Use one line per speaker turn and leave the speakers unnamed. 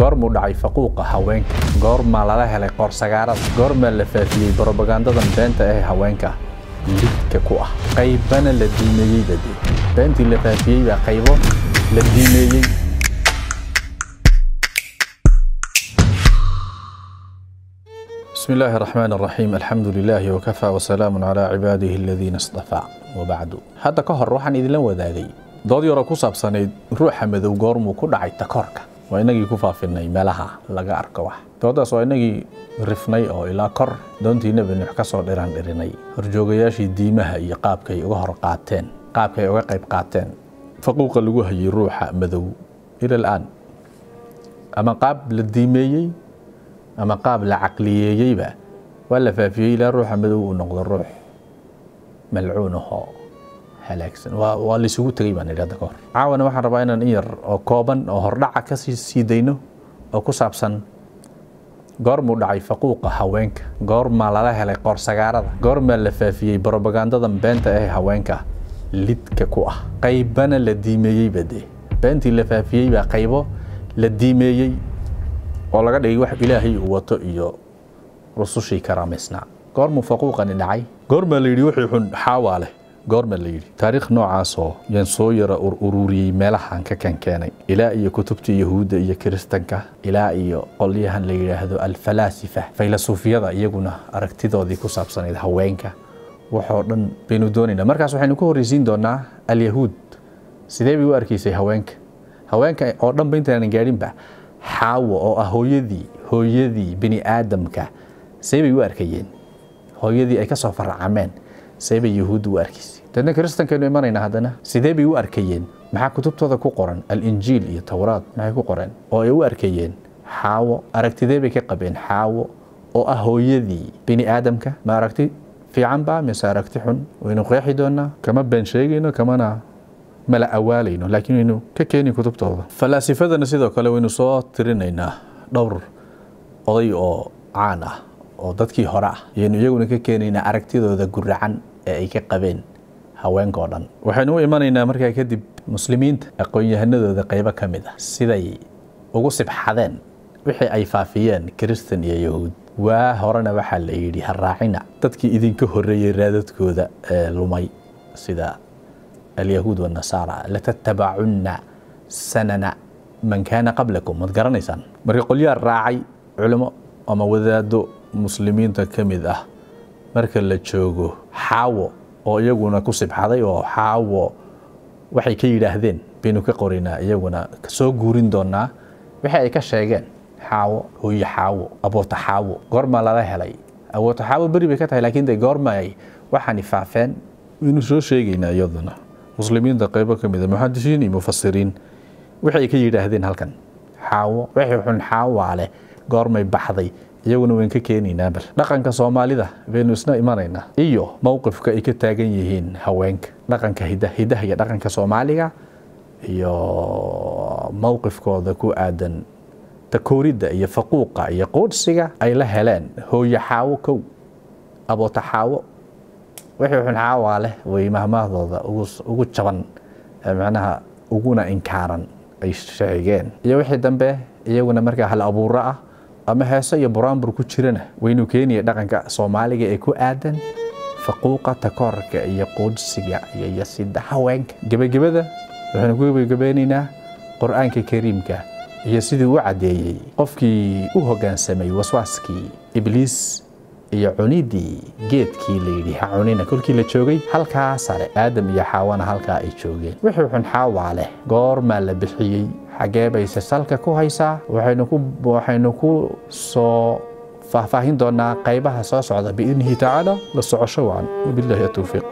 goormuu dhacay faquuqa haweenka goormaa lala helay qoorsagaarada goormaa la faafiyey brobagandadan beenta ee haweenka lidka ku ah qaybana la diimeeyey bade beentii la faafiyey baa qaybo la diimeeyey بسم الله الرحمن الرحيم الحمد لله وكفى وسلام على عباده الذين اصطفى وبعد hadda ka hor waxaan idinla wadaagay dood yaro ku saabsanayd ruuxa madow goormuu ku dhacay takoorka waa inagii ku faafinay meelaha laga arko wax. Doodaas waa inagii rifnay oo ilaa kor doontii nebi nuux ka soo dhiran dhirinay. Horjoogayaashii diimaha iyo qaabkay uga hor qaateen qaabkay uga qayb qaateen. Faquuqa lagu hayay ruuxa madow. Ila al'aan ama qaab la diimeeyey ama qaab la caqliyeeyeyba waa la faafiyey ilaa ruuxa madow uu noqdo ruux malcuunahoo halaagsan. Waa laysugu tegey baan idhi hadda caawana waxaan rabaa inaan in yar oo kooban oo hordhaca ka sii sii dayno oo ku saabsan goormuu dhacay faquuqa haweenka. Goormaa lala helay qoorsagaarada goormaa la faafiyey brobagandadan beenta ee haweenka lidka ku ah. Qaybana la diimeeyey bade beentii la faafiyey baa qaybo la diimeeyey oo laga dhigay wax ilaahay uu wato iyo rusushii karaamaysnaa. Goormuu faquuqani dhacay? Goormaa la yidhi wixii xun xaawaa leh goorma la yidhi taariikh noocaasoo yaan soo yara ururiyey meelahaan ka kankeenay ilaa iyo kutubta yahuudda iyo kiristanka ilaa iyo qolyahan la yidhaahdo alfalaasifa. Faylasuufiyada iyaguna aragtidoodii ku saabsanayd haweenka. Waxoo dhan baynu doonaynaa markaas waxaynu ku horreysiin doonaa alyahuud. Sidee bay u arkaysay haweenka? Haweenka oo dhanba intaanan gaadhinba xaawo oo ah hooyadii hooyadii bini aadamka. See bay u arkayeen? Hooyadii ay ka soo faracameen see bay yahuudda u arkaysay dadna kiristankaynu imanayna haddana? Sidee bay u arkayeen? Maxaa kutubtooda ku qoran? Alinjiil iyo towraad maxay ku qoreen? Oo ay u arkayeen xaawo. Aragtidee bay ka qabeen xaawo oo ah hooyadii bini aadamka. Ma aragti fiican ba mise aragti xun? Waynu qeexi doonaa? Kama been sheegayno kamana mala awaalayno laakiin waynu ka keeni kutubtooda. Falaasifadana sidoo kale waynu soo tirinaynaa dhowr oday oo caan ah oo dadkii hore ah. Ayaynu iyaguna ka keenaynaa aragtidooda guracan ee ay ka qabeen haweenka dhan. Waxaynu u imanaynaa markaa kadib muslimiinta aqoon-yahanadooda qaybo ka mid ah siday ugu sibxadeen wixii ay faafiyeen kiristan iyo yahuud waa horena waxaa la yidhi ha raacina. Dadkii idinka horreeyey raadadkooda ee lumay sida alyahuud wanasaara latattabacunna sanana man kaana qablakum. Waad garanaysaan. Marka qolyaa raacay culimo ama wadaado muslimiinta ka mid ah marka la joogo xaawo oo iyaguna ku sibxaday oo xaawo waxay ka yidhaahdeen baynu ka qoraynaa iyaguna soo guurin doonaa. Wixii ay ka sheegeen xaawo hooye xaawo aboota xaawo goormaa lala helay. Aboota xaawo beri bay ka tahay laakiin de goorma ay waxaani faafeen waynu soo sheegaynaa iyaduna. Muslimiinta qaybo ka mid a muxadisiin iyo mufasiriin wixii ka yidhaahdeen halkan. Xaawo wixii xun xaawaa leh goormay baxday iyaguna wayn ka keenaynaa bal. Dhaqanka soomaalida baynu isna imanaynaa iyo mowqifka ay ka taagan yihiin haweenka. Dhaqanka hiddaha iyo dhaqanka soomaaliga iyo mowqifkooda ku aadan takooridda iyo faquuqa iyo quudhsiga ay la heleen. Hooye xaawo kow aboota xaawo. Wixii xun xaawaa leh way mahmaahdooda ugu jaban macnaha uguna inkaaran ay sheegeen. Iyo wixii dambe iyaguna markaa hal abuuro ah ama heeso iyo buraanbur ku jirana. Waynu keenaya dhaqanka soomaaliga ee ku aadan faquuqa takoorka iyo quudhsiga iyo yasida haweenka. Gebagabada waxaynu ku gebagabeynaynaa qur'aanka kariimka iyo sidii u caddeeyey. Qofkii u hoggaansamay waswaaskii ibliis iyo cunidii geedkii la yidhi ha cunina. Kolkii la joogay halkaa sare aadam iyo xaawana halkaa ay joogeen. Wixii xun xaawaa leh goormaa la bixiyey xaggee bayse salka ku haysaa waxaynu ku soo faahfaahin doonaa qaybaha soo socda biidnihi tacaala la socosho wacan wabilaahi atowfiiq